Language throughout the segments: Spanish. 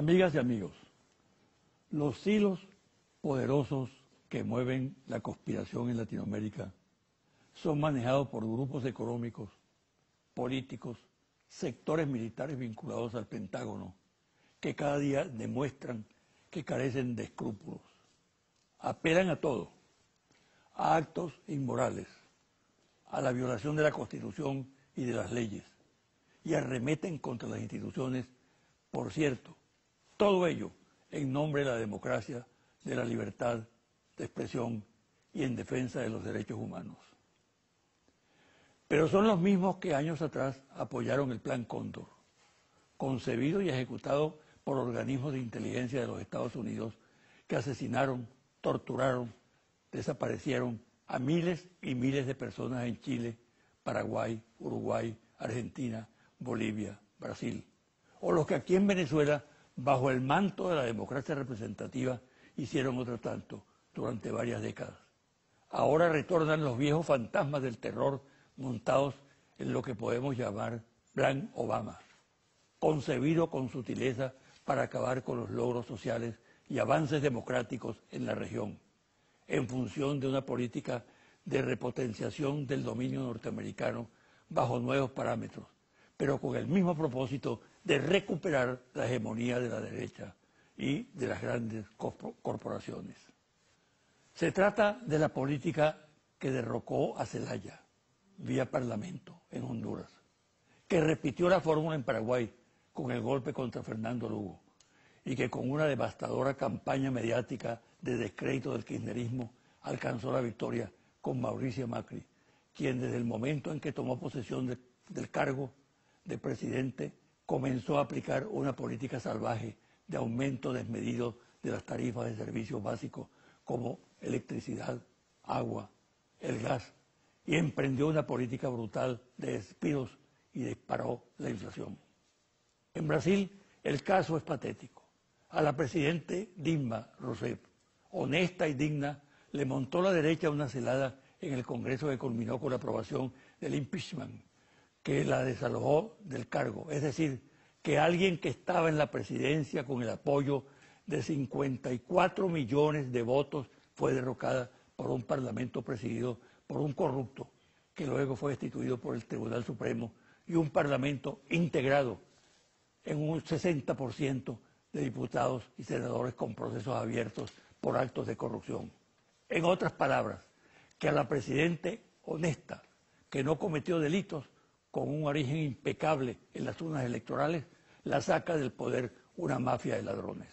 Amigas y amigos, los hilos poderosos que mueven la conspiración en Latinoamérica son manejados por grupos económicos, políticos, sectores militares vinculados al Pentágono, que cada día demuestran que carecen de escrúpulos. Apelan a todo, a actos inmorales, a la violación de la Constitución y de las leyes, y arremeten contra las instituciones, por cierto, todo ello en nombre de la democracia, de la libertad de expresión y en defensa de los derechos humanos. Pero son los mismos que años atrás apoyaron el Plan Cóndor, concebido y ejecutado por organismos de inteligencia de los Estados Unidos que asesinaron, torturaron, desaparecieron a miles y miles de personas en Chile, Paraguay, Uruguay, Argentina, Bolivia, Brasil. O los que aquí en Venezuela, bajo el manto de la democracia representativa, hicieron otro tanto durante varias décadas. Ahora retornan los viejos fantasmas del terror montados en lo que podemos llamar Plan Obama, concebido con sutileza para acabar con los logros sociales y avances democráticos en la región, en función de una política de repotenciación del dominio norteamericano bajo nuevos parámetros, pero con el mismo propósito de recuperar la hegemonía de la derecha y de las grandes corporaciones. Se trata de la política que derrocó a Zelaya vía Parlamento en Honduras, que repitió la fórmula en Paraguay con el golpe contra Fernando Lugo y que con una devastadora campaña mediática de descrédito del kirchnerismo alcanzó la victoria con Mauricio Macri, quien desde el momento en que tomó posesión del cargo de presidente comenzó a aplicar una política salvaje de aumento desmedido de las tarifas de servicios básicos como electricidad, agua, el gas, y emprendió una política brutal de despidos y disparó la inflación. En Brasil el caso es patético. A la presidente Dilma Rousseff, honesta y digna, le montó la derecha una celada en el Congreso que culminó con la aprobación del impeachment, que la desalojó del cargo. Es decir, que alguien que estaba en la presidencia con el apoyo de 54 millones de votos fue derrocada por un parlamento presidido por un corrupto que luego fue destituido por el Tribunal Supremo y un parlamento integrado en un 60% de diputados y senadores con procesos abiertos por actos de corrupción. En otras palabras, que a la presidente honesta, que no cometió delitos, con un origen impecable en las urnas electorales, la saca del poder una mafia de ladrones.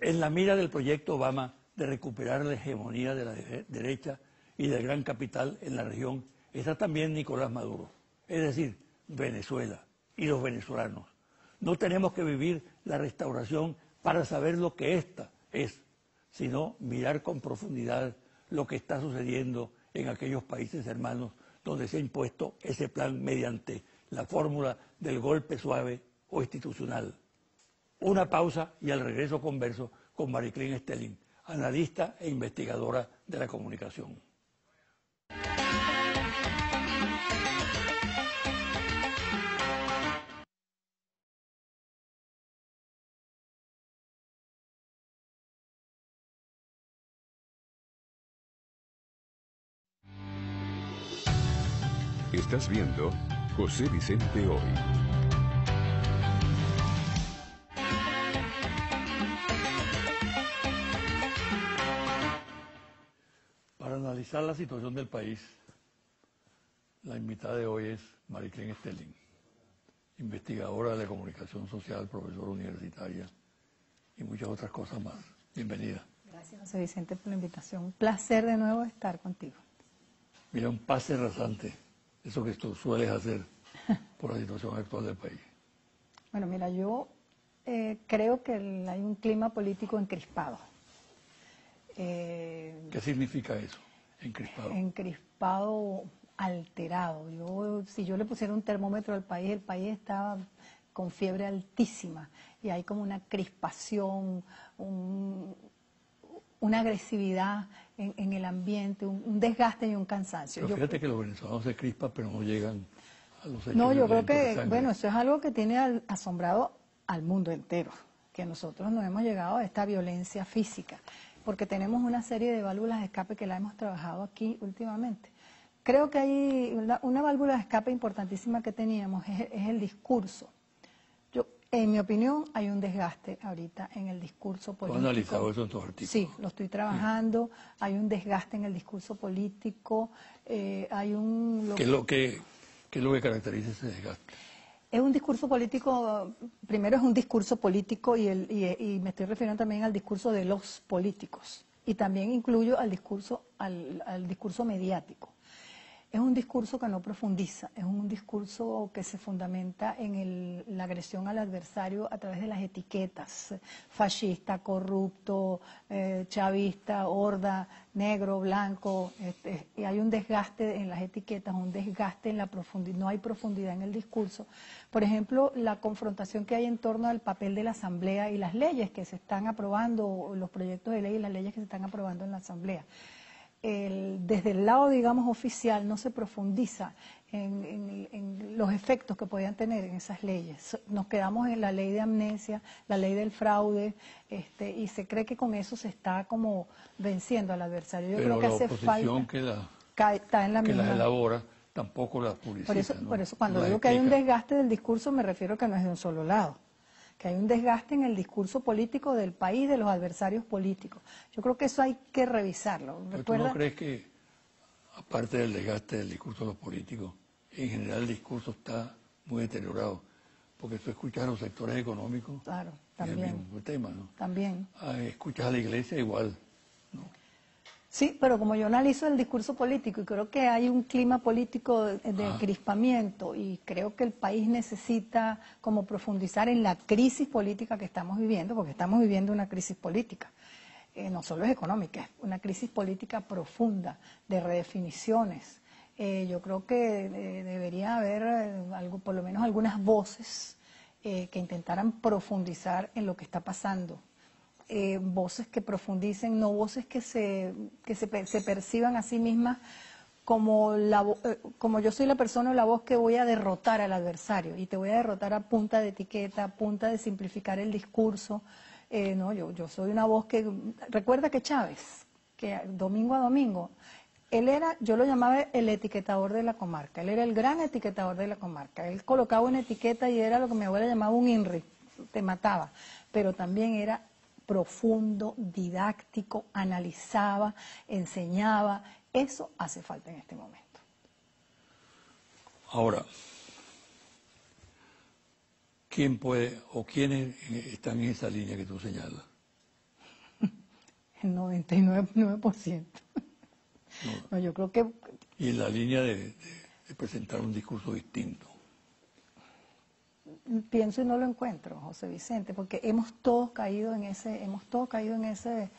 En la mira del proyecto Obama de recuperar la hegemonía de la derecha y del gran capital en la región está también Nicolás Maduro, es decir, Venezuela y los venezolanos. No tenemos que vivir la restauración para saber lo que ésta es, sino mirar con profundidad lo que está sucediendo en aquellos países hermanos donde se ha impuesto ese plan mediante la fórmula del golpe suave o institucional. Una pausa y al regreso converso con Mariclín Stelling, analista e investigadora de la comunicación. Estás viendo José Vicente Hoy. Para analizar la situación del país, la invitada de hoy es Mariclén Stelling, investigadora de la comunicación social, profesora universitaria y muchas otras cosas más. Bienvenida. Gracias, José Vicente, por la invitación. Un placer de nuevo estar contigo. Mira, un pase rasante eso que tú sueles hacer por la situación actual del país? Bueno, mira, yo eh, creo que hay un clima político encrispado. Eh, ¿Qué significa eso, encrispado? Encrispado, alterado. Yo, si yo le pusiera un termómetro al país, el país está con fiebre altísima y hay como una crispación, un, una agresividad en, el ambiente, un, desgaste y un cansancio. Pero fíjate que los venezolanos se crispan, pero no llegan a los. No, yo creo que, bueno, eso es algo que tiene asombrado al mundo entero, que nosotros no hemos llegado a esta violencia física, porque tenemos una serie de válvulas de escape que la hemos trabajado aquí últimamente. Creo que hay una, una válvula de escape importantísima que teníamos, es, es el discurso. En mi opinión, hay un desgaste ahorita en el discurso ¿Tú político. analizado eso en tus artículos? Sí, lo estoy trabajando. Hay un desgaste en el discurso político. eh, hay un. lo- ¿Qué es lo que, qué es lo que caracteriza ese desgaste? Es un discurso político, primero es un discurso político y, el- y- y me estoy refiriendo también al discurso de los políticos y también incluyo al discurso, al, al discurso mediático. Es un discurso que no profundiza, es un discurso que se fundamenta en el- la agresión al adversario a través de las etiquetas, fascista, corrupto, eh, chavista, horda, negro, blanco, este, y hay un desgaste en las etiquetas, un desgaste en la profundidad, no hay profundidad en el discurso. Por ejemplo, la confrontación que hay en torno al papel de la Asamblea y las leyes que se están aprobando, los proyectos de ley y las leyes que se están aprobando en la Asamblea el- desde el lado, digamos, oficial no se profundiza en, en- en los efectos que podían tener en esas leyes. Nos quedamos en la ley de amnesia, la ley del fraude, este, y se cree que con eso se está como venciendo al adversario. Yo Pero creo que la hace falta... que, la, cae- está en la que misma... elabora tampoco las publicita. Por eso, ¿no? por eso cuando digo que hay un desgaste del discurso me refiero que no es de un solo lado, que hay un desgaste en el discurso político del país, de los adversarios políticos. Yo creo que eso hay que revisarlo. Pero ¿Tú Recuerda, no crees que, aparte del desgaste del discurso de los políticos, en general el discurso está muy deteriorado? Porque tú escuchas a los sectores económicos Claro, y el también. mismo tema, ¿no? también. Ah, escuchas a la iglesia igual, ¿no? Sí, pero como yo analizo el discurso político y creo que hay un clima político de, de Ah. crispamiento y creo que el país necesita como profundizar en la crisis política que estamos viviendo, porque estamos viviendo una crisis política. Eh, no solo es económica, es una crisis política profunda de redefiniciones. Eh, yo creo que eh, debería haber algo, por lo menos algunas voces que intentaran profundizar en lo que está pasando eh, voces que profundicen, no voces que se, que se, per- se perciban a sí mismas como, la, eh, como yo soy la persona o la voz que voy a derrotar al adversario y te voy a derrotar a punta de etiqueta, a punta de simplificar el discurso. Eh, no, yo, yo soy una voz que... Recuerda que Chávez, que domingo a domingo, él era, yo lo llamaba el etiquetador de la comarca, él era el gran etiquetador de la comarca. Él colocaba una etiqueta y era lo que mi abuela llamaba un INRI, te mataba, pero también era profundo, didáctico, analizaba, enseñaba. Eso hace falta en este momento. Ahora, ¿quién puede o quiénes eh, están en esa línea que tú señalas? El 99%. No, yo creo que Y en la línea de, de- de presentar un discurso distinto. Pienso y no lo encuentro, José Vicente, porque hemos todos caído en ese, hemos todos caído en ese,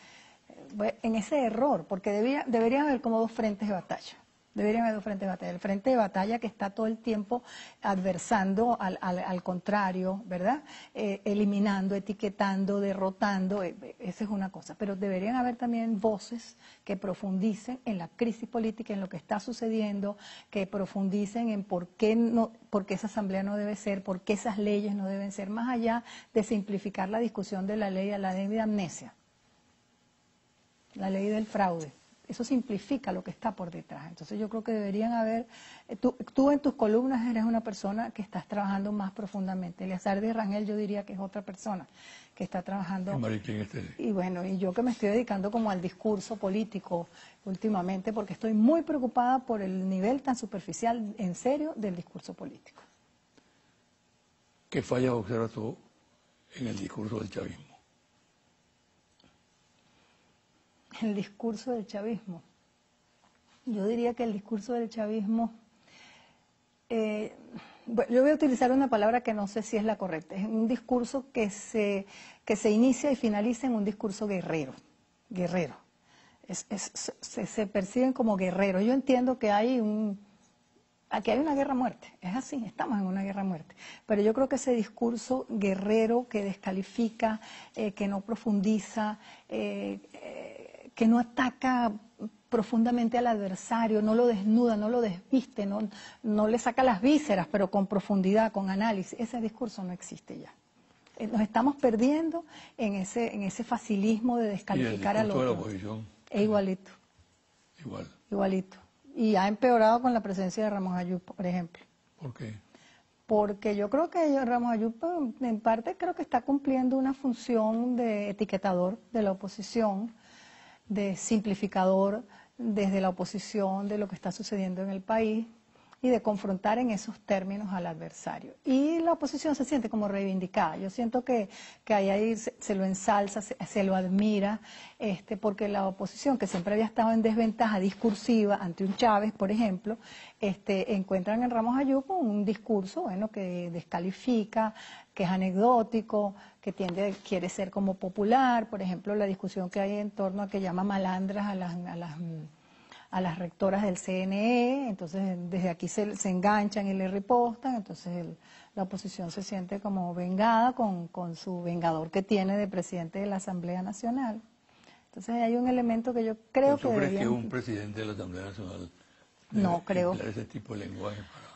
eh, en ese error, porque debía, debería haber como dos frentes de batalla. Deberían haber dos frentes de batalla. El frente de batalla que está todo el tiempo adversando al, contrario, ¿verdad? Eh, eliminando, etiquetando, derrotando, eh, eh, esa es una cosa. Pero deberían haber también voces que profundicen en la crisis política, en lo que está sucediendo, que profundicen en por qué, no, por qué esa asamblea no debe ser, por qué esas leyes no deben ser, más allá de simplificar la discusión de la ley a la ley de amnesia la ley del fraude. Eso simplifica lo que está por detrás. Entonces yo creo que deberían haber, eh, tú, tú en tus columnas eres una persona que estás trabajando más profundamente. Eleazar de Rangel yo diría que es otra persona que está trabajando. Estelle. Y bueno, y yo que me estoy dedicando como al discurso político últimamente porque estoy muy preocupada por el nivel tan superficial, en serio, del discurso político. ¿Qué fallas observas tú en el discurso del chavismo? El discurso del chavismo. Yo diría que el discurso del chavismo, eh, yo voy a utilizar una palabra que no sé si es la correcta, es un discurso que se, que se inicia y finaliza en un discurso guerrero, guerrero. Se, se perciben como guerreros. Yo entiendo que hay un, aquí hay una guerra muerte, es así, estamos en una guerra muerte. Pero yo creo que ese discurso guerrero que descalifica, eh, que no profundiza, eh, que no ataca profundamente al adversario, no lo desnuda, no lo desviste, no, no le saca las vísceras, pero con profundidad, con análisis, ese discurso no existe ya. Eh, Nos estamos perdiendo en ese, en ese facilismo de descalificar al de otro. oposición, Es igualito, igual. igualito. Y ha empeorado con la presencia de Ramos Ayub, por ejemplo. ¿Por qué? Porque yo creo que Ramos Ayub, en parte, creo que está cumpliendo una función de etiquetador de la oposición, de simplificador desde la oposición de lo que está sucediendo en el país y de confrontar en esos términos al adversario. Y la oposición se siente como reivindicada. Yo siento que, que ahí, ahí se, lo ensalza, se, se lo admira, este, porque la oposición, que siempre había estado en desventaja discursiva ante un Chávez, por ejemplo, este, encuentran en Ramos Ayub un discurso bueno, que descalifica, que es anecdótico, que tiende, quiere ser como popular, por ejemplo, la discusión que hay en torno a que llama malandras a las, a las, a las rectoras del CNE, entonces desde aquí se, se enganchan y le ripostan, entonces el- la oposición se siente como vengada con, con su vengador que tiene de presidente de la Asamblea Nacional. Entonces hay un elemento que yo creo ¿Tú que crees que un presidente de la Asamblea Nacional No creo. ese tipo de lenguaje para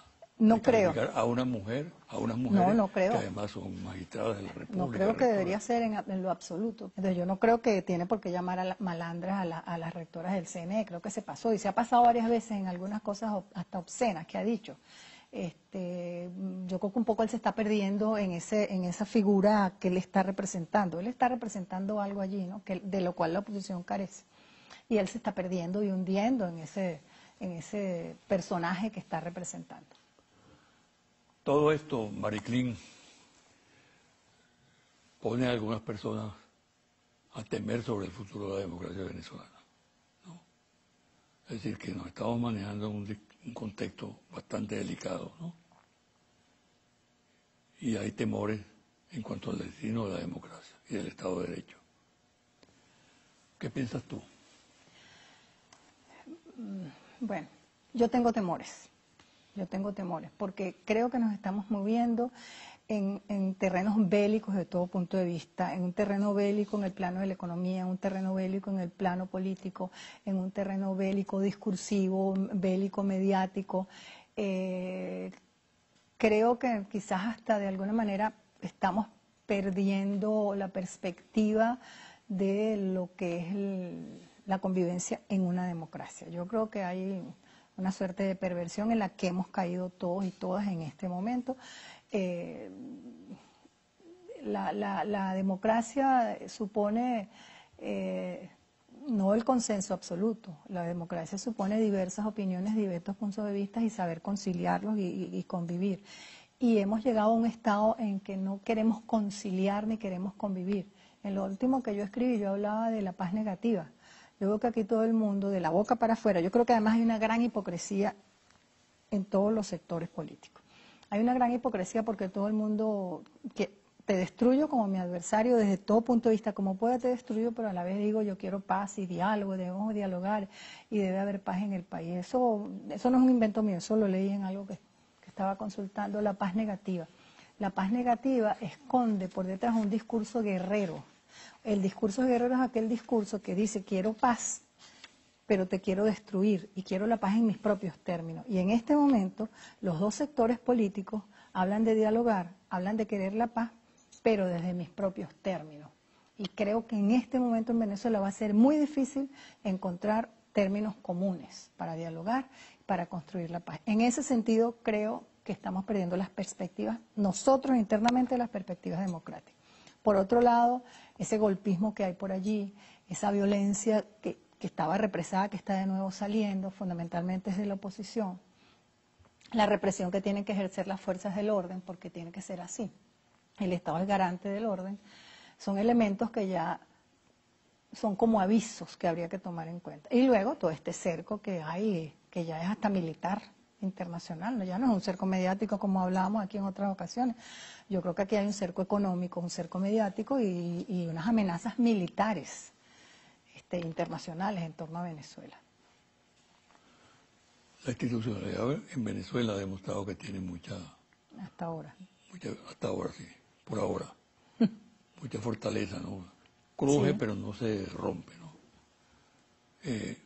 No creo. a una mujer, a unas mujeres No, no creo. que además son magistradas de la República. No creo que debería ser en, en lo absoluto. Entonces yo no creo que tiene por qué llamar a las malandras a, la- a las rectoras del CNE. Creo que se pasó y se ha pasado varias veces en algunas cosas hasta obscenas que ha dicho. Este, yo creo que un poco él se está perdiendo en ese en esa figura que él está representando. Él está representando algo allí, ¿no? Que, de lo cual la oposición carece. Y él se está perdiendo y hundiendo en ese en ese personaje que está representando. Todo esto, Mariclín, pone a algunas personas a temer sobre el futuro de la democracia venezolana. ¿no? Es decir, que nos estamos manejando en un, un contexto bastante delicado. ¿no? Y hay temores en cuanto al destino de la democracia y del Estado de Derecho. ¿Qué piensas tú? Bueno, yo tengo temores, yo tengo temores, porque creo que nos estamos moviendo en, en terrenos bélicos de todo punto de vista, en un terreno bélico en el plano de la economía, en un terreno bélico en el plano político, en un terreno bélico discursivo, bélico mediático. Eh, creo que quizás hasta de alguna manera estamos perdiendo la perspectiva de lo que es el- la convivencia en una democracia. Yo creo que hay una suerte de perversión en la que hemos caído todos y todas en este momento. Eh, la, democracia supone eh, no el consenso absoluto, la democracia supone diversas opiniones, diversos puntos de vista y saber conciliarlos y- y convivir. Y hemos llegado a un estado en que no queremos conciliar ni queremos convivir. En lo último que yo escribí, yo hablaba de la paz negativa. Yo veo que aquí todo el mundo, de la boca para afuera, yo creo que además hay una gran hipocresía en todos los sectores políticos. Hay una gran hipocresía porque todo el mundo que te destruyo como mi adversario desde todo punto de vista, como pueda te destruyo, pero a la vez digo yo quiero paz y diálogo, debemos dialogar y debe haber paz en el país. Eso, eso no es un invento mío, eso lo leí en algo que, que estaba consultando, la paz negativa. La paz negativa esconde por detrás un discurso guerrero. El discurso guerrero es aquel discurso que dice quiero paz, pero te quiero destruir y quiero la paz en mis propios términos. Y en este momento los dos sectores políticos hablan de dialogar, hablan de querer la paz, pero desde mis propios términos. Y creo que en este momento en Venezuela va a ser muy difícil encontrar términos comunes para dialogar, para construir la paz. En ese sentido creo que estamos perdiendo las perspectivas, nosotros internamente las perspectivas democráticas. Por otro lado, ese golpismo que hay por allí, esa violencia que, estaba represada, que está de nuevo saliendo, fundamentalmente desde la oposición, la represión que tienen que ejercer las fuerzas del orden, porque tiene que ser así. El Estado es garante del orden, son elementos que ya son como avisos que habría que tomar en cuenta. Y luego todo este cerco que hay, que ya es hasta militar internacional, ¿no? ya no es un cerco mediático como hablábamos aquí en otras ocasiones. Yo creo que aquí hay un cerco económico, un cerco mediático y, y unas amenazas militares este, internacionales en torno a Venezuela. La institucionalidad en Venezuela ha demostrado que tiene mucha, Hasta ahora. mucha hasta ahora sí, por ahora, mucha fortaleza, ¿no? Cruje, Sí. pero no se rompe, ¿no? Eh,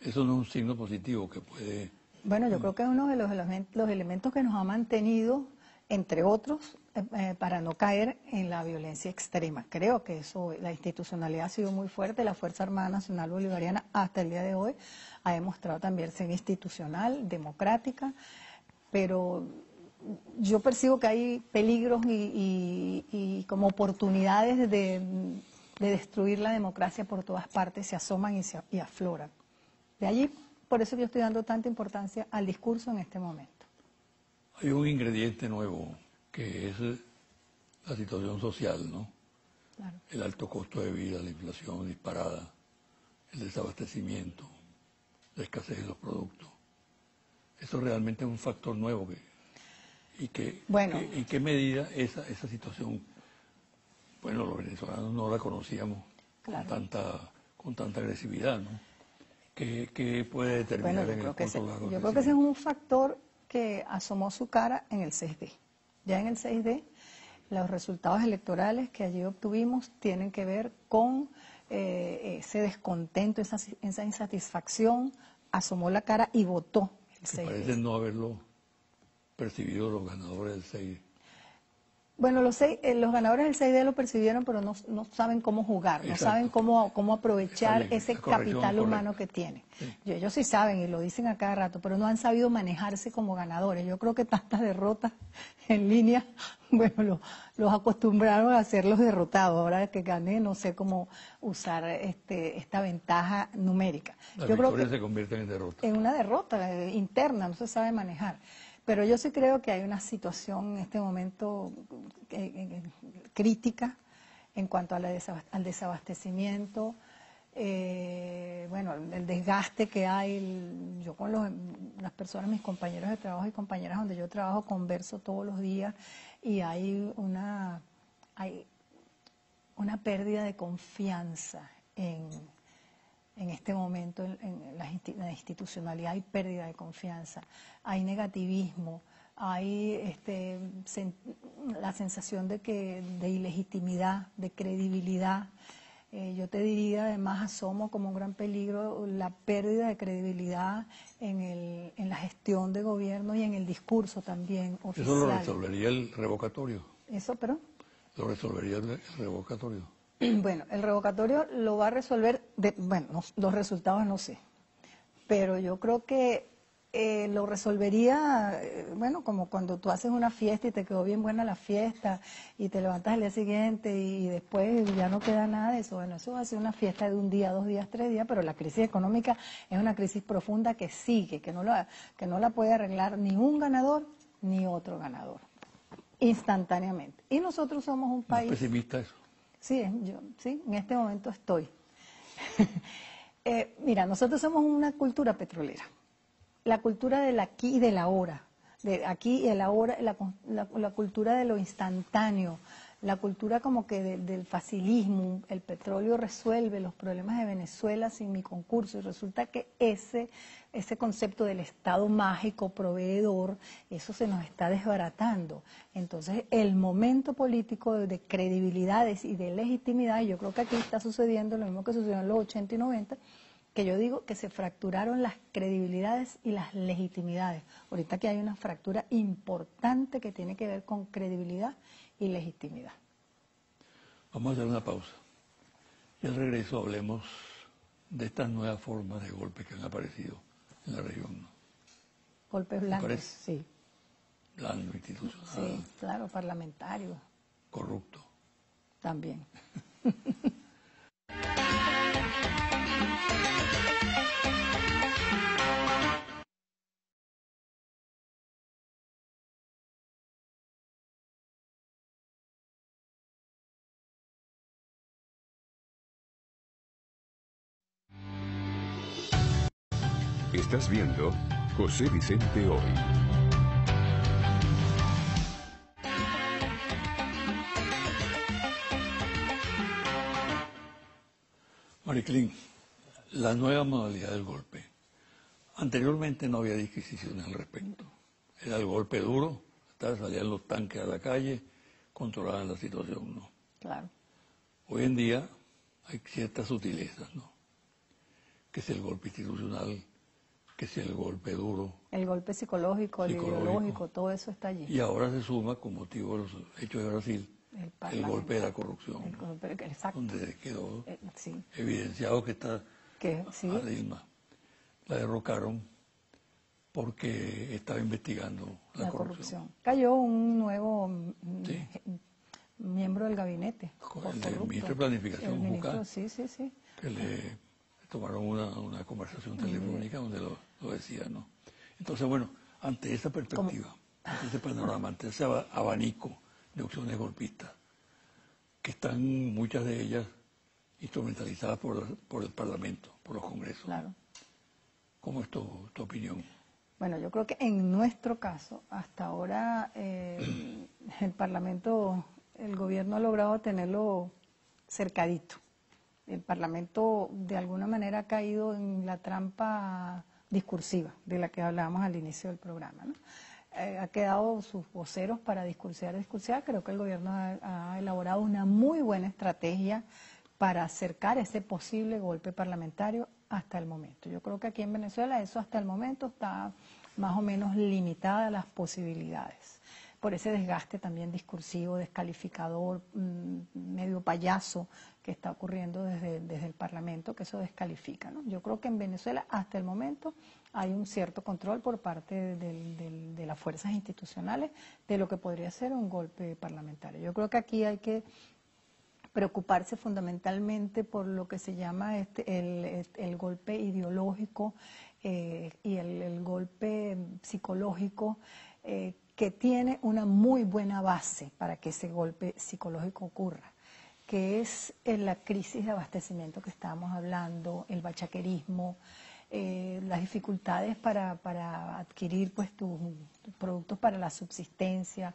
eso no es un signo positivo que puede... Bueno, yo creo que es uno de los, los elementos que nos ha mantenido, entre otros, eh, eh, para no caer en la violencia extrema. Creo que eso, la institucionalidad ha sido muy fuerte, la Fuerza Armada Nacional Bolivariana hasta el día de hoy ha demostrado también ser institucional, democrática, pero yo percibo que hay peligros y, como oportunidades de, destruir la democracia por todas partes, se asoman y, se, y afloran. De allí, por eso yo estoy dando tanta importancia al discurso en este momento. Hay un ingrediente nuevo que es la situación social, ¿no? El alto costo de vida, la inflación disparada, el desabastecimiento, la escasez de los productos. Eso realmente es un factor nuevo que y que, bueno. en qué medida esa, esa situación, bueno, los venezolanos no la conocíamos con tanta con tanta agresividad, ¿no? ¿Qué, puede determinar en el que Yo creo que ese es un factor que asomó su cara en el 6D. Ya en el 6D, los resultados electorales que allí obtuvimos tienen que ver con eh, ese descontento, esa, esa, insatisfacción, asomó la cara y votó el 6D. Parece no haberlo percibido los ganadores del 6 bueno, los, seis, eh, los ganadores del 6D lo percibieron, pero no, saben cómo jugar, no saben cómo, cómo aprovechar ese capital humano que tienen. ellos sí saben y lo dicen a cada rato, pero no han sabido manejarse como ganadores. Yo creo que tantas derrotas en línea, bueno, los acostumbraron a ser los derrotados. Ahora que gané, no sé cómo usar este, esta ventaja numérica. Yo creo que se convierten en derrota. En una derrota eh, interna, no se sabe manejar. Pero yo sí creo que hay una situación en este momento eh, eh, crítica en cuanto al desabastecimiento, eh, bueno, el desgaste que hay, yo con las personas, mis compañeros de trabajo y compañeras donde yo trabajo, converso todos los días y hay una, hay una pérdida de confianza en, en este momento en, la, institucionalidad hay pérdida de confianza, hay negativismo, hay este, la sensación de que de ilegitimidad, de credibilidad. Eh, yo te diría, además, asomo como un gran peligro la pérdida de credibilidad en, el, en la gestión de gobierno y en el discurso también oficial. ¿Eso lo resolvería el revocatorio? ¿Eso, pero? ¿Lo resolvería el revocatorio? Bueno, el revocatorio lo va a resolver, de, bueno, los resultados no sé, pero yo creo que eh, lo resolvería, eh, bueno, como cuando tú haces una fiesta y te quedó bien buena la fiesta y te levantas al día siguiente y, después ya no queda nada de eso. Bueno, eso va a ser una fiesta de un día, dos días, tres días, pero la crisis económica es una crisis profunda que sigue, que no la, que no la puede arreglar ni un ganador ni otro ganador, instantáneamente. Y nosotros somos un país... pesimista eso. Sí, yo, sí, en este momento estoy. Eh, mira, nosotros somos una cultura petrolera. La cultura del aquí y del ahora. De aquí y el ahora, la, la cultura de lo instantáneo, la cultura como que del facilismo, el petróleo resuelve los problemas de Venezuela sin mi concurso y resulta que ese, ese concepto del Estado mágico, proveedor, eso se nos está desbaratando. Entonces el momento político de credibilidades y de legitimidad, yo creo que aquí está sucediendo lo mismo que sucedió en los 80 y 90, que yo digo que se fracturaron las credibilidades y las legitimidades. Ahorita que hay una fractura importante que tiene que ver con credibilidad y legitimidad. Vamos a hacer una pausa. Y al regreso hablemos de estas nuevas formas de golpe que han aparecido en la región. Golpes blancos, sí. Blando, institucional. Sí, claro, parlamentario. Corrupto. También. Estás viendo José Vicente Hoy. Mariclín, la nueva modalidad del golpe. Anteriormente no había disquisiciones al respecto. Era el golpe duro, salían los tanques a la calle, controlaban la situación, ¿no? Claro. Hoy en día hay ciertas sutilezas, ¿no? Que es el golpe institucional que si el golpe duro. El golpe psicológico, el Psicológico. ideológico, todo eso está allí. Y ahora se suma, con motivo de los hechos de Brasil, El el, golpe de la corrupción, El golpe- exacto. donde quedó Eh, sí, evidenciado que está que sí, a Dilma. La derrocaron porque estaba investigando la, la corrupción. corrupción. Cayó un nuevo mm, Sí. je- miembro del gabinete. El corrupto. ministro de Planificación, El ministro, sí, sí, sí. que le tomaron una, una conversación telefónica donde lo, lo decía, ¿no? Entonces, bueno, ante esa perspectiva, ante ese panorama, ante ese aba- abanico de opciones golpistas, que están muchas de ellas instrumentalizadas por, por el Parlamento, por los congresos. Claro. ¿Cómo es tu, tu opinión? Bueno, yo creo que en nuestro caso, hasta ahora, eh, el Parlamento, el gobierno ha logrado tenerlo cercadito. El Parlamento, de alguna manera, ha caído en la trampa discursiva de la que hablábamos al inicio del programa. ¿no? Eh, ha quedado sus voceros para discursear, discursear. Creo que el gobierno ha, ha elaborado una muy buena estrategia para acercar ese posible golpe parlamentario hasta el momento. Yo creo que aquí en Venezuela eso hasta el momento está más o menos limitada las posibilidades por ese desgaste también discursivo, descalificador, mm, medio payaso que está ocurriendo desde, desde el Parlamento, que eso descalifica. ¿no? Yo creo que en Venezuela hasta el momento hay un cierto control por parte de las fuerzas institucionales de lo que podría ser un golpe parlamentario. Yo creo que aquí hay que preocuparse fundamentalmente por lo que se llama este, el, golpe ideológico eh, y el, el golpe psicológico eh, que tiene una muy buena base para que ese golpe psicológico ocurra, que es en la crisis de abastecimiento que estábamos hablando, el bachaquerismo, eh, las dificultades para, para adquirir pues tus productos para la subsistencia,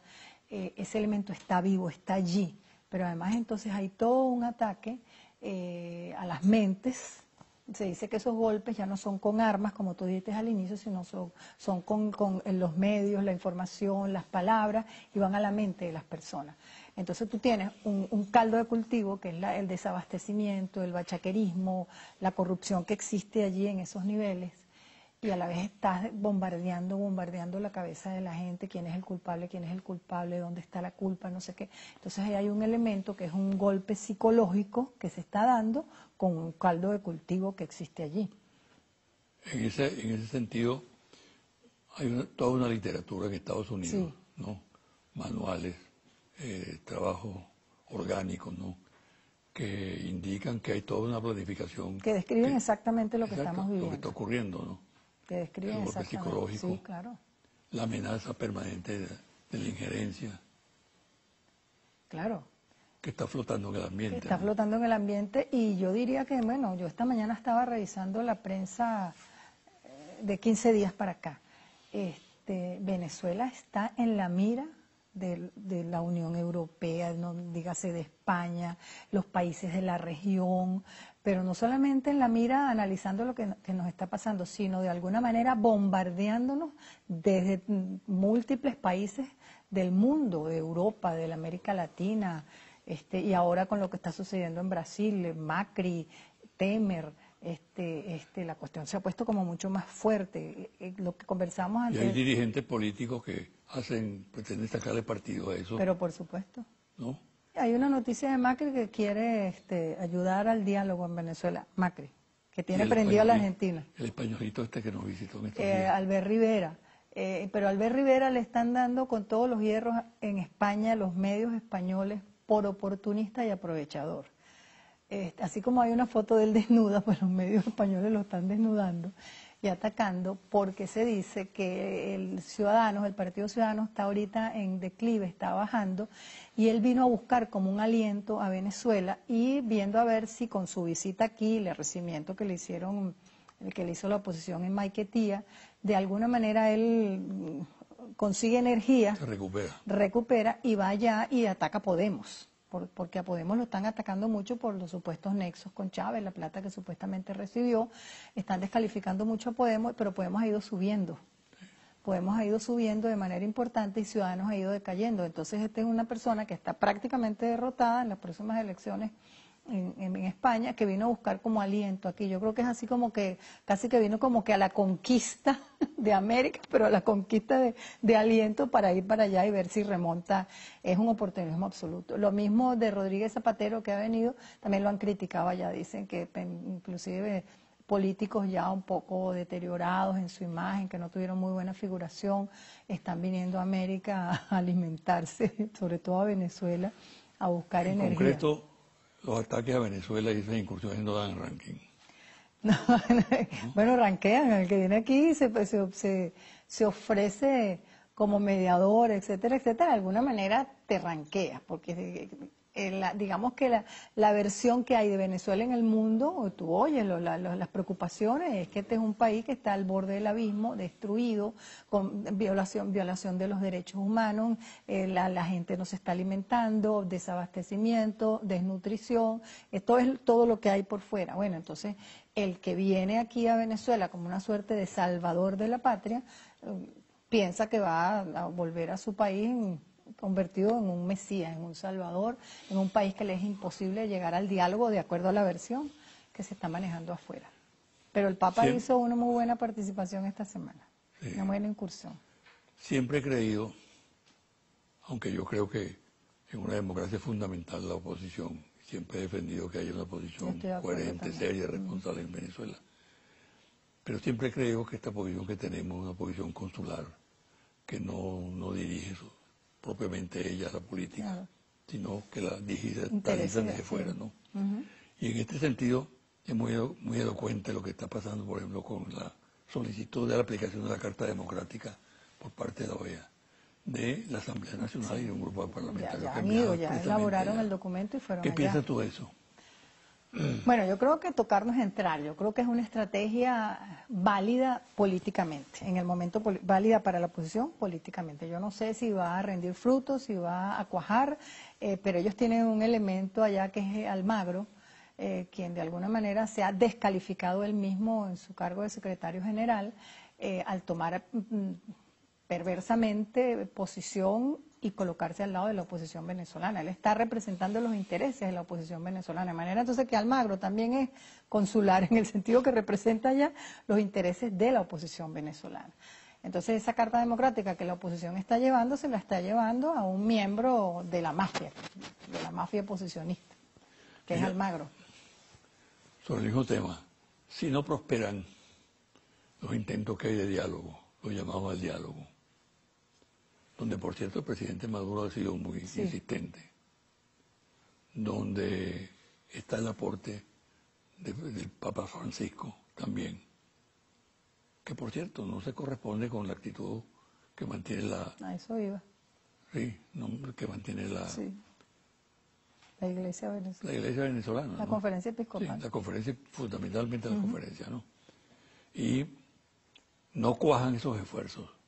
eh, ese elemento está vivo, está allí, pero además entonces hay todo un ataque eh, a las mentes. Se dice que esos golpes ya no son con armas, como tú dijiste al inicio, sino son, son con, los medios, la información, las palabras, y van a la mente de las personas. Entonces tú tienes un, un caldo de cultivo, que es la- el desabastecimiento, el bachaquerismo, la corrupción que existe allí en esos niveles, y a la vez estás bombardeando, bombardeando la cabeza de la gente, quién es el culpable, quién es el culpable, dónde está la culpa, no sé qué. Entonces ahí hay un elemento que es un golpe psicológico que se está dando con un caldo de cultivo que existe allí. En ese, en ese sentido, hay una- toda una literatura en Estados Unidos, Sí. ¿no? Manuales, eh, trabajos orgánicos, ¿no? Que indican que hay toda una planificación. Que describen exactamente lo que Exacto, estamos Lo que viviendo. está ocurriendo, ¿no? Que describen el golpe exactamente. psicológico. Sí, claro, La amenaza permanente de, de la injerencia claro. que está flotando en el ambiente. Está ¿no? flotando en el ambiente y yo diría que, bueno, yo esta mañana estaba revisando la prensa eh, de 15 días para acá. Este, Venezuela está en la mira de, de la Unión Europea, no dígase de España, los países de la región, pero no solamente en la mira analizando lo que, que nos está pasando, sino de alguna manera bombardeándonos desde múltiples países del mundo, de Europa, de la América Latina, este, y ahora con lo que está sucediendo en Brasil, Macri, Temer, este, este, la cuestión se ha puesto como mucho más fuerte. Eh, eh, Lo que conversamos Y antes, hay dirigentes políticos que hacen, pretenden sacarle partido a eso, pero por supuesto. ¿no? Hay una noticia de Macri que quiere este, ayudar al diálogo en Venezuela. Macri, que tiene prendido a la Argentina. El españolito este que nos visitó en estos Eh, días. Albert Rivera. Eh, pero a Albert Rivera le están dando con todos los hierros en España los medios españoles por oportunista y aprovechador. Este, así como hay una foto de él desnuda, pues los medios españoles lo están desnudando y atacando porque se dice que el Ciudadanos, el Partido Ciudadano está ahorita en declive, está bajando y él vino a buscar como un aliento a Venezuela y viendo a ver si con su visita aquí, el recibimiento que le hicieron, el que le hizo la oposición en Maiquetía, de alguna manera él consigue energía recupera. recupera y va allá y ataca Podemos, por- porque a Podemos lo están atacando mucho por los supuestos nexos con Chávez, la plata que supuestamente recibió, están descalificando mucho a Podemos, pero Podemos ha ido subiendo. Podemos ha ido subiendo de manera importante y Ciudadanos ha ido decayendo. Entonces, esta es una persona que está prácticamente derrotada en las próximas elecciones en, España, que vino a buscar como aliento aquí. Yo creo que es así como que, casi que vino como que a la conquista de América, pero a la conquista de, de aliento para ir para allá y ver si remonta. Es un oportunismo absoluto. Lo mismo de Rodríguez Zapatero que ha venido, también lo han criticado allá, dicen que inclusive políticos ya un poco deteriorados en su imagen, que no tuvieron muy buena figuración, están viniendo a América a alimentarse, sobre todo a Venezuela, a buscar en energía. concreto, los ataques a Venezuela y esas incursiones no dan ranking. bueno, ranquean, el que viene aquí se, se, se, ofrece como mediador, etcétera, etcétera, de alguna manera te ranquea, porque digamos que la, la, versión que hay de Venezuela en el mundo, tú oyes las preocupaciones, es que este es un país que está al borde del abismo, destruido, con violación, violación de los derechos humanos, eh, la, gente no se está alimentando, desabastecimiento, desnutrición, esto es todo lo que hay por fuera. Bueno, entonces el que viene aquí a Venezuela como una suerte de salvador de la patria, eh, piensa que va a volver a su país convertido en un Mesías, en un Salvador, en un país que le es imposible llegar al diálogo de acuerdo a la versión que se está manejando afuera. Pero el Papa hizo una muy buena participación esta semana, una buena incursión. Siempre he creído, aunque yo creo que en una democracia es fundamental la oposición, siempre he defendido que haya una oposición coherente, seria, responsable en Venezuela. Pero siempre he creído que esta posición que tenemos es una posición consular, que no, no dirige eso propiamente ella la política, sino que la digitalizan desde fuera, ¿no? Y en este sentido es muy, muy elocuente lo que está pasando, por ejemplo, con la solicitud de la aplicación de la Carta Democrática por parte de la OEA de la Asamblea Nacional y de un grupo de parlamentarios. Ya, ya, ya elaboraron el documento y fueron ¿Qué piensas tú de eso? Bueno, yo creo que tocarnos entrar, yo creo que es una estrategia válida políticamente, en el momento válida para la oposición políticamente. Yo no sé si va a rendir frutos, si va a cuajar, eh, pero ellos tienen un elemento allá que es Almagro, eh, quien de alguna manera se ha descalificado él mismo en su cargo de secretario general eh, al tomar mm, perversamente posición y colocarse al lado de la oposición venezolana. Él está representando los intereses de la oposición venezolana. De manera entonces que Almagro también es consular en el sentido que representa ya los intereses de la oposición venezolana. Entonces esa carta democrática que la oposición está llevando se la está llevando a un miembro de la mafia, de la mafia oposicionista, que es Almagro. Sobre el mismo tema, si no prosperan los intentos que hay de diálogo, lo llamamos al diálogo, donde por cierto el presidente Maduro ha sido muy insistente, donde está el aporte del Papa Francisco también, que por cierto no se corresponde con la actitud que mantiene la... A eso iba. Sí, que mantiene la... Sí. La iglesia venezolana. La iglesia venezolana. La conferencia episcopal. Sí, la conferencia, fundamentalmente la conferencia, ¿no? Y no cuajan esos esfuerzos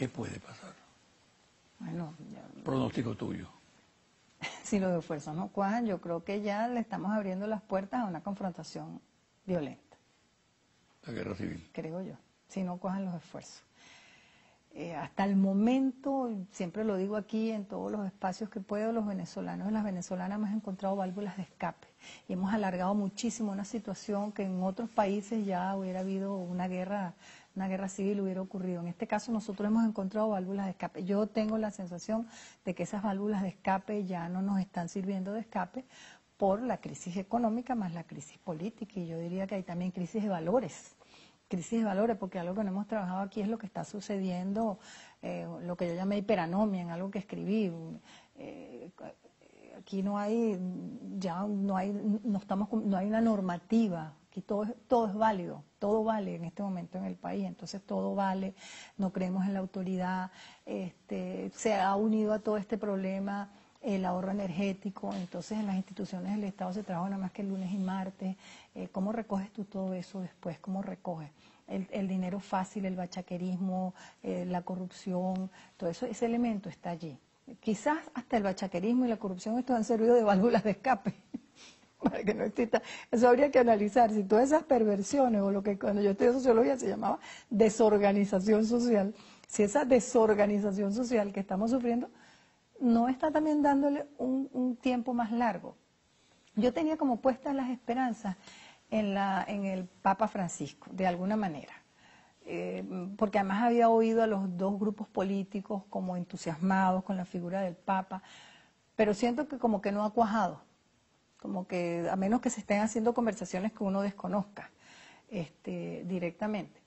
¿Qué puede pasar? Bueno, pronóstico tuyo. Si los esfuerzos no cuajan, yo creo que ya le estamos abriendo las puertas a una confrontación violenta. La guerra civil. Creo yo, si no cuajan los esfuerzos. Eh, hasta el momento, siempre lo digo aquí en todos los espacios que puedo, los venezolanos y las venezolanas hemos encontrado válvulas de escape y hemos alargado muchísimo una situación que en otros países ya hubiera habido una guerra una guerra civil hubiera ocurrido. En este caso nosotros hemos encontrado válvulas de escape. Yo tengo la sensación de que esas válvulas de escape ya no nos están sirviendo de escape por la crisis económica más la crisis política y yo diría que hay también crisis de valores crisis de valores, porque algo que no hemos trabajado aquí es lo que está sucediendo, eh, lo que yo llamé hiperanomia, en algo que escribí. Eh, aquí no hay, ya no hay, no estamos, no hay una normativa Aquí todo, todo es válido, todo vale en este momento en el país, entonces todo vale, no creemos en la autoridad, este, se ha unido a todo este problema el ahorro energético, entonces en las instituciones del Estado se trabaja nada más que el lunes y martes, eh, ¿cómo recoges tú todo eso después? ¿Cómo recoges? El, dinero fácil, el bachaquerismo, eh, la corrupción, todo eso, ese elemento está allí. Quizás hasta el bachaquerismo y la corrupción estos han servido de válvulas de escape para que no exista. Eso habría que analizar si todas esas perversiones, o lo que cuando yo estudié sociología se llamaba desorganización social, si esa desorganización social que estamos sufriendo no está también dándole un, tiempo más largo. Yo tenía como puestas las esperanzas en, la, en el Papa Francisco, de alguna manera. Eh, porque además había oído a los dos grupos políticos como entusiasmados con la figura del Papa, pero siento que como que no ha cuajado, como que a menos que se estén haciendo conversaciones que uno desconozca este, directamente.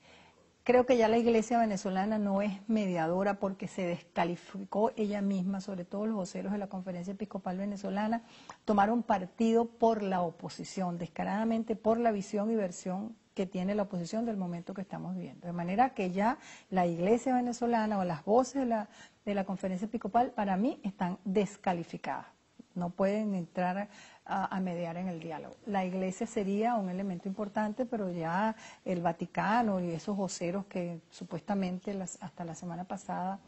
Creo que ya la iglesia venezolana no es mediadora porque se descalificó ella misma, sobre todo los voceros de la Conferencia Episcopal Venezolana, tomaron partido por la oposición, descaradamente por la visión y versión que tiene la oposición del momento que estamos viviendo. De manera que ya la iglesia venezolana o las voces de la, de la Conferencia Episcopal para mí están descalificadas. No pueden entrar a, mediar en el diálogo. La iglesia sería un elemento importante, pero ya el Vaticano y esos voceros que supuestamente hasta la semana pasada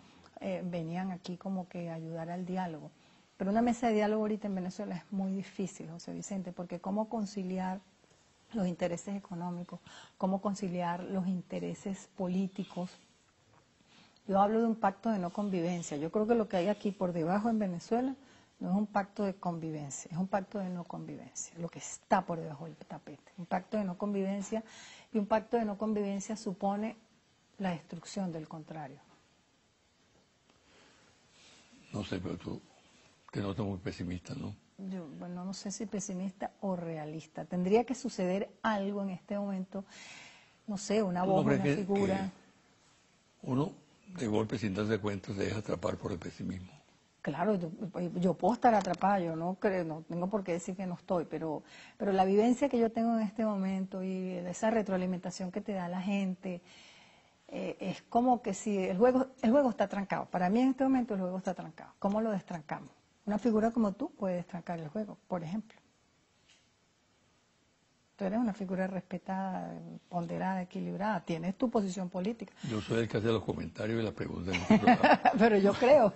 eh, venían aquí como que ayudar al diálogo. Pero una mesa de diálogo ahorita en Venezuela es muy difícil, José Vicente, porque cómo conciliar los intereses económicos, cómo conciliar los intereses políticos. Yo hablo de un pacto de no convivencia. Yo creo que lo que hay aquí por debajo en Venezuela no es un pacto de convivencia, es un pacto de no convivencia, lo que está por debajo del tapete. Un pacto de no convivencia y un pacto de no convivencia supone la destrucción del contrario. No sé, pero tú te notas muy pesimista, ¿no? Yo, bueno, no sé si pesimista o realista. Tendría que suceder algo en este momento, no sé, una voz, una figura. uno, de golpe, sin darse cuenta, se deja atrapar por el pesimismo. Claro, yo, puedo estar atrapada, yo no creo, no tengo por qué decir que no estoy, pero, pero la vivencia que yo tengo en este momento y esa retroalimentación que te da la gente, eh, es como que si el juego, el juego está trancado. Para mí en este momento el juego está trancado. ¿Cómo lo destrancamos? Una figura como tú puede destrancar el juego, por ejemplo. Tú eres una figura respetada, ponderada, equilibrada, tienes tu posición política. Yo soy el que hace los comentarios y las preguntas. Pero yo creo.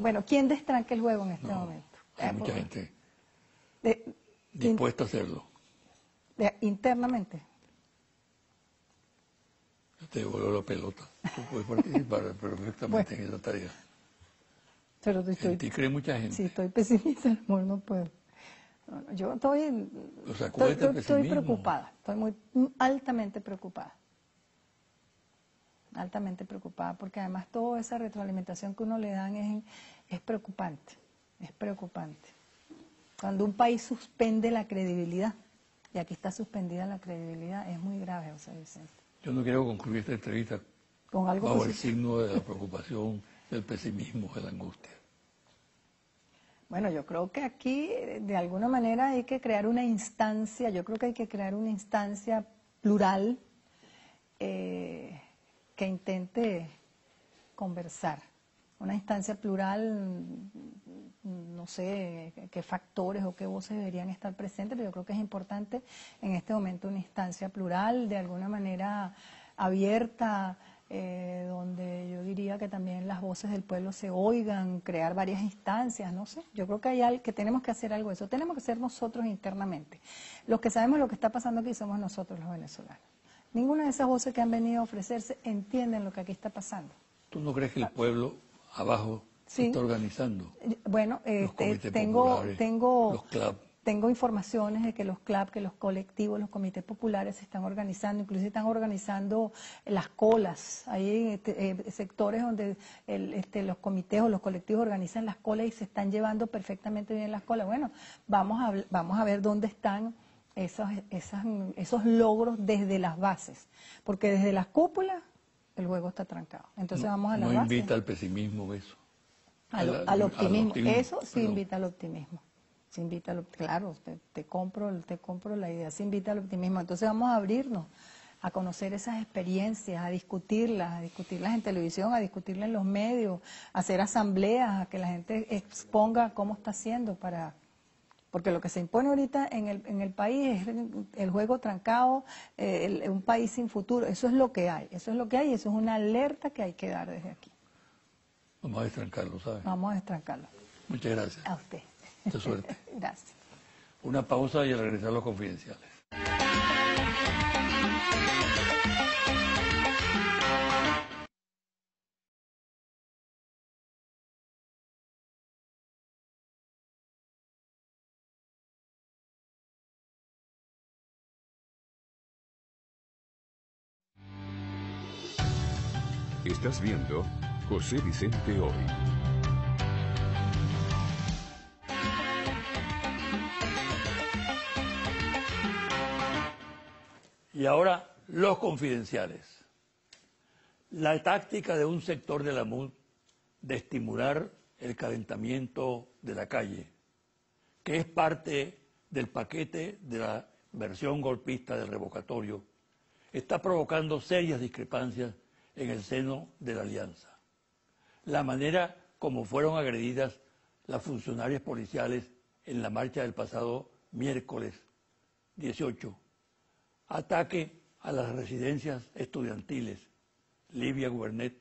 bueno, ¿quién destranca el juego en este momento? Hay mucha gente dispuesta a hacerlo. internamente. Yo te devuelvo la pelota. Tú puedes participar perfectamente en esa tarea. Pero estoy, en ti cree mucha gente. Si estoy pesimista, amor, no puedo. Yo estoy, estoy, preocupada, estoy muy altamente preocupada. Altamente preocupada, porque además toda esa retroalimentación que uno le dan es, es preocupante, es preocupante. Cuando un país suspende la credibilidad, y aquí está suspendida la credibilidad, es muy grave, José Vicente. Yo no quiero concluir esta entrevista con algo bajo el signo de la preocupación, del pesimismo, de la angustia. Bueno, yo creo que aquí de alguna manera hay que crear una instancia, yo creo que hay que crear una instancia plural eh, que intente conversar. Una instancia plural, no sé qué factores o qué voces deberían estar presentes, pero yo creo que es importante en este momento una instancia plural, de alguna manera abierta, eh, donde yo diría que también las voces del pueblo se oigan, crear varias instancias, no sé. Yo creo que hay algo, que tenemos que hacer algo de eso. Tenemos que ser nosotros internamente. Los que sabemos lo que está pasando aquí somos nosotros los venezolanos. Ninguna de esas voces que han venido a ofrecerse entienden lo que aquí está pasando. ¿Tú no crees que el pueblo abajo se está organizando? Bueno, este, tengo, tengo, los tengo informaciones de que los clubs, que los colectivos, los comités populares se están organizando, incluso están organizando las colas. Hay este, eh, sectores donde este, los comités o los colectivos organizan las colas y se están llevando perfectamente bien las colas. Bueno, vamos a, vamos a ver dónde están esos, esos logros desde las bases, porque desde las cúpulas el juego está trancado. Entonces vamos a la no invita al pesimismo eso. Al, optimismo. Eso sí invita al optimismo se invita al, claro, te, compro, te compro la idea, se invita al optimismo. Entonces vamos a abrirnos a conocer esas experiencias, a discutirlas, a discutirlas en televisión, a discutirlas en los medios, a hacer asambleas, a que la gente exponga cómo está haciendo para... Porque lo que se impone ahorita en el, en el país es el juego trancado, eh, un país sin futuro. Eso es lo que hay, eso es lo que hay, eso es una alerta que hay que dar desde aquí. Vamos a destrancarlo, ¿sabes? Vamos a destrancarlo. Muchas gracias. A usted. Mucha suerte. Gracias. Una pausa y al regresar los confidenciales. Estás viendo José Vicente hoy. Y ahora los confidenciales. La táctica de un sector de la MUD de estimular el calentamiento de la calle, que es parte del paquete de la versión golpista del revocatorio, está provocando serias discrepancias en el seno de la alianza. La manera como fueron agredidas las funcionarias policiales en la marcha del pasado miércoles 18, ataque a las residencias estudiantiles, Livia Gubernet,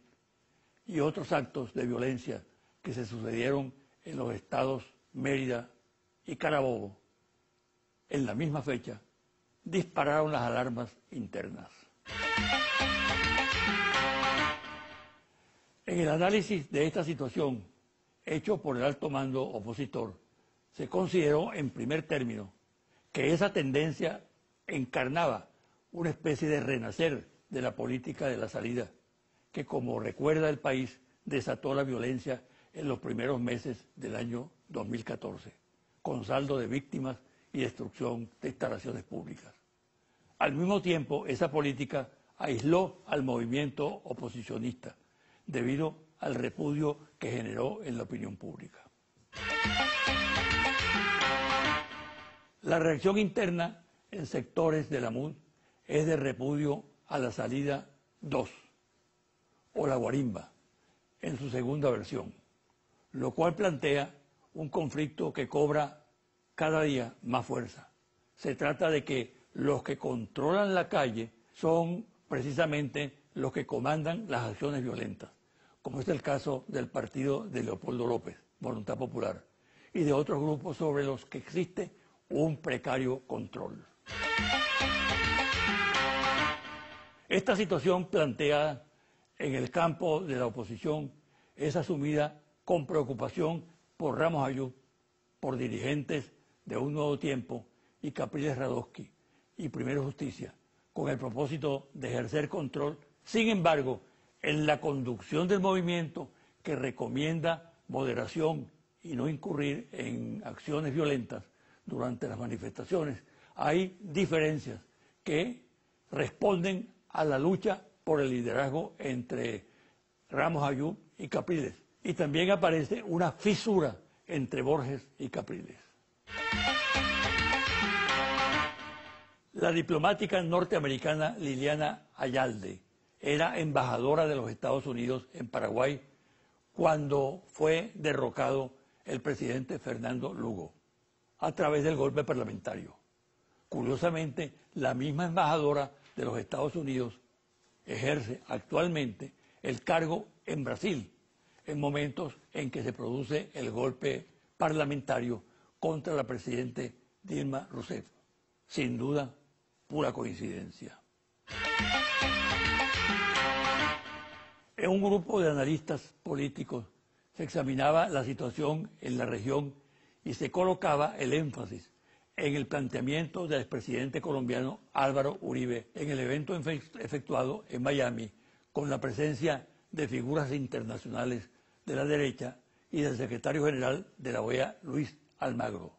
y otros actos de violencia que se sucedieron en los estados Mérida y Carabobo, en la misma fecha, dispararon las alarmas internas. En el análisis de esta situación, hecho por el alto mando opositor, se consideró en primer término que esa tendencia encarnaba una especie de renacer de la política de la salida, que como recuerda el país desató la violencia en los primeros meses del año 2014, con saldo de víctimas y destrucción de instalaciones públicas. Al mismo tiempo, esa política aisló al movimiento oposicionista debido al repudio que generó en la opinión pública. La reacción interna en sectores de la MUD es de repudio a la salida 2 o la guarimba en su segunda versión, lo cual plantea un conflicto que cobra cada día más fuerza. Se trata de que los que controlan la calle son precisamente los que comandan las acciones violentas, como es el caso del partido de Leopoldo López, Voluntad Popular, y de otros grupos sobre los que existe un precario control. Esta situación planteada en el campo de la oposición es asumida con preocupación por Ramos Ayú, por dirigentes de Un Nuevo Tiempo y Capriles Radowski y Primero Justicia, con el propósito de ejercer control. Sin embargo, en la conducción del movimiento que recomienda moderación y no incurrir en acciones violentas durante las manifestaciones, hay diferencias que responden a la lucha por el liderazgo entre Ramos Ayub y Capriles. Y también aparece una fisura entre Borges y Capriles. La diplomática norteamericana Liliana Ayalde era embajadora de los Estados Unidos en Paraguay cuando fue derrocado el presidente Fernando Lugo a través del golpe parlamentario. Curiosamente, la misma embajadora de los Estados Unidos ejerce actualmente el cargo en Brasil, en momentos en que se produce el golpe parlamentario contra la presidente Dilma Rousseff. Sin duda, pura coincidencia. En un grupo de analistas políticos se examinaba la situación en la región y se colocaba el énfasis en el planteamiento del expresidente colombiano Álvaro Uribe en el evento efectuado en Miami con la presencia de figuras internacionales de la derecha y del secretario general de la OEA, Luis Almagro,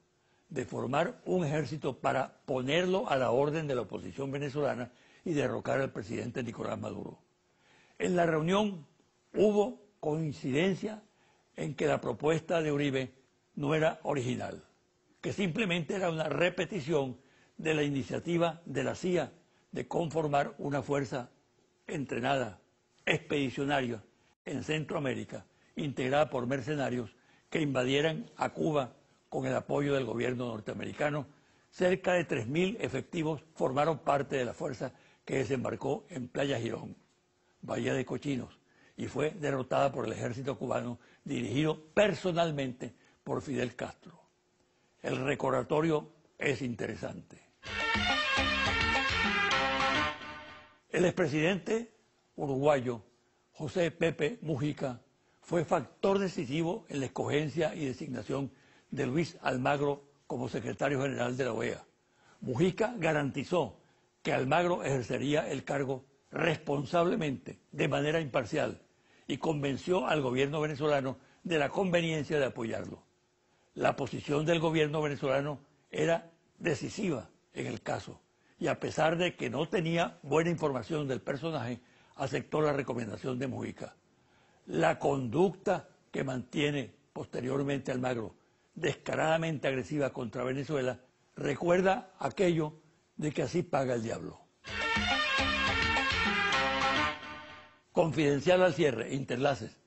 de formar un ejército para ponerlo a la orden de la oposición venezolana y derrocar al presidente Nicolás Maduro. En la reunión hubo coincidencia en que la propuesta de Uribe no era original que simplemente era una repetición de la iniciativa de la CIA de conformar una fuerza entrenada, expedicionaria, en Centroamérica, integrada por mercenarios que invadieran a Cuba con el apoyo del gobierno norteamericano. Cerca de 3.000 efectivos formaron parte de la fuerza que desembarcó en Playa Girón, Bahía de Cochinos, y fue derrotada por el ejército cubano dirigido personalmente por Fidel Castro. El recordatorio es interesante. El expresidente uruguayo José Pepe Mujica fue factor decisivo en la escogencia y designación de Luis Almagro como secretario general de la OEA. Mujica garantizó que Almagro ejercería el cargo responsablemente, de manera imparcial, y convenció al gobierno venezolano de la conveniencia de apoyarlo. La posición del gobierno venezolano era decisiva en el caso, y a pesar de que no tenía buena información del personaje, aceptó la recomendación de Mujica. La conducta que mantiene posteriormente Almagro, descaradamente agresiva contra Venezuela, recuerda aquello de que así paga el diablo. Confidencial al cierre, interlaces.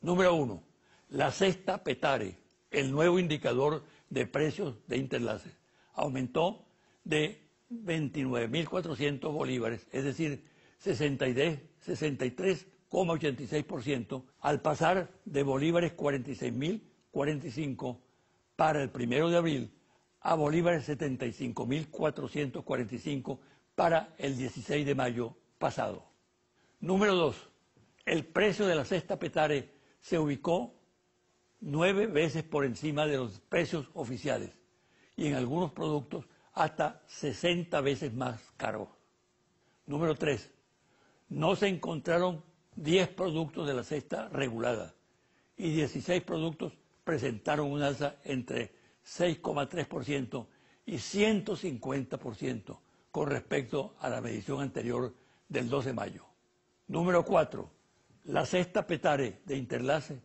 Número uno, la cesta Petare, el nuevo indicador de precios de interlaces, aumentó de 29.400 bolívares, es decir, 63,86% al pasar de bolívares 46.045 para el primero de abril a bolívares 75.445 para el 16 de mayo pasado. Número dos, el precio de la cesta Petare se ubicó nueve veces por encima de los precios oficiales y en algunos productos hasta 60 veces más caro. Número tres, no se encontraron 10 productos de la cesta regulada y 16 productos presentaron un alza entre 6,3% y 150% con respecto a la medición anterior del 12 de mayo. Número 4. La cesta Petare de Interlace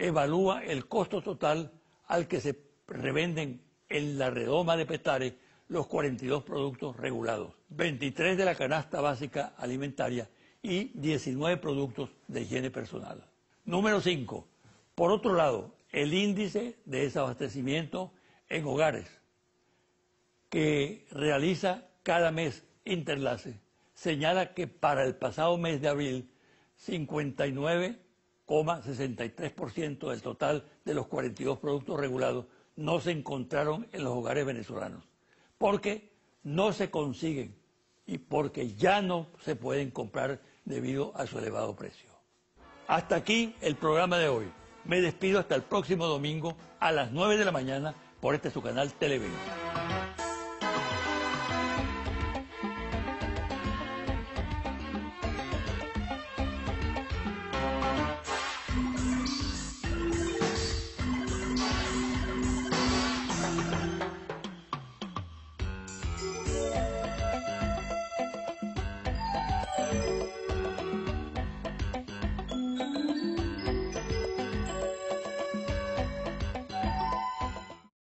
evalúa el costo total al que se revenden en la redoma de Petare los 42 productos regulados, 23 de la canasta básica alimentaria y 19 productos de higiene personal. Número 5. Por otro lado, el índice de desabastecimiento en hogares que realiza cada mes Interlace señala que para el pasado mes de abril 59,63% del total de los 42 productos regulados no se encontraron en los hogares venezolanos, porque no se consiguen y porque ya no se pueden comprar debido a su elevado precio. Hasta aquí el programa de hoy. Me despido hasta el próximo domingo a las 9 de la mañana por este su canal Televen.